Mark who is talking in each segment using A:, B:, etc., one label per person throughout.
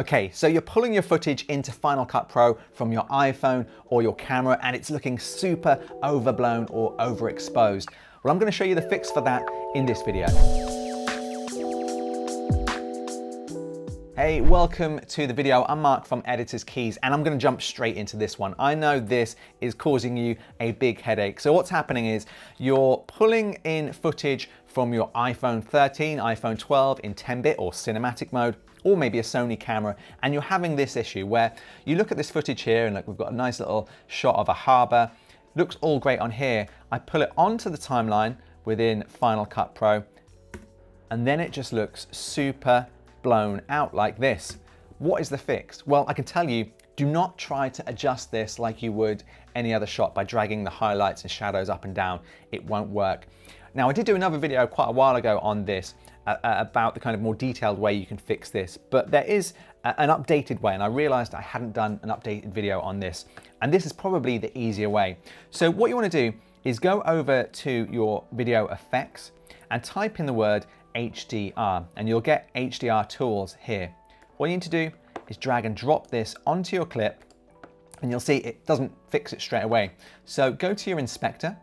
A: Okay, so you're pulling your footage into Final Cut Pro from your iPhone or your camera and it's looking super overblown or overexposed. Well, I'm gonna show you the fix for that in this video. Hey, welcome to the video. I'm Mark from Editor's Keys and I'm gonna jump straight into this one. I know this is causing you a big headache. So what's happening is you're pulling in footage from your iPhone 13, iPhone 12 in 10-bit or cinematic mode, or maybe a Sony camera, and you're having this issue where you look at this footage here and look, we've got a nice little shot of a harbor. Looks all great on here. I pull it onto the timeline within Final Cut Pro, and then it just looks super blown out like this. What is the fix? Well, I can tell you, do not try to adjust this like you would any other shot by dragging the highlights and shadows up and down. It won't work. Now, I did do another video quite a while ago on this uh, uh about the kind of more detailed way you can fix this, but there is an updated way, and I realized I hadn't done an updated video on this, and this is probably the easier way. So what you wanna do is go over to your video effects and type in the word HDR, and you'll get HDR tools here. What you need to do is drag and drop this onto your clip, and you'll see it doesn't fix it straight away. So go to your inspector,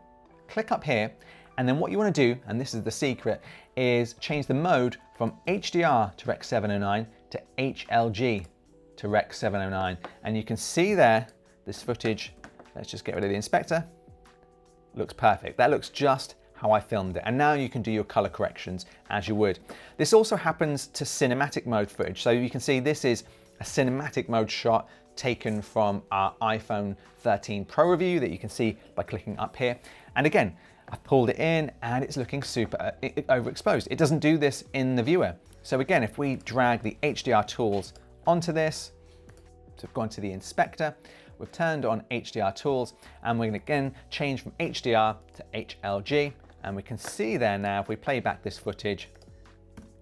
A: click up here, and then what you wanna do, and this is the secret, is change the mode from HDR to Rec 709 to HLG to Rec 709. And you can see there, this footage, let's just get rid of the inspector, looks perfect. That looks just how I filmed it. And now you can do your color corrections as you would. This also happens to cinematic mode footage. So you can see this is a cinematic mode shot taken from our iPhone 13 Pro review that you can see by clicking up here. And again, I've pulled it in and it's looking super uh, overexposed. It doesn't do this in the viewer. So again, if we drag the HDR tools onto this, so we've gone to the inspector, we've turned on HDR tools, and we're gonna again change from HDR to HLG, and we can see there now, if we play back this footage,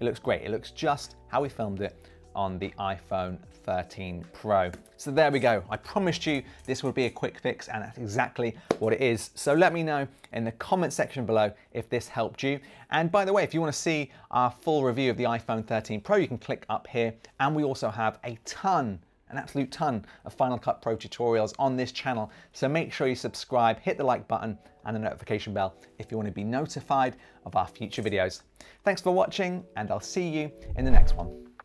A: it looks great. It looks just how we filmed it on the iPhone 13 Pro. So there we go. I promised you this would be a quick fix and that's exactly what it is. So let me know in the comment section below if this helped you. And by the way, if you want to see our full review of the iPhone 13 Pro, you can click up here. And we also have a ton an absolute ton of Final Cut Pro tutorials on this channel. So make sure you subscribe, hit the like button and the notification bell if you want to be notified of our future videos. Thanks for watching and I'll see you in the next one.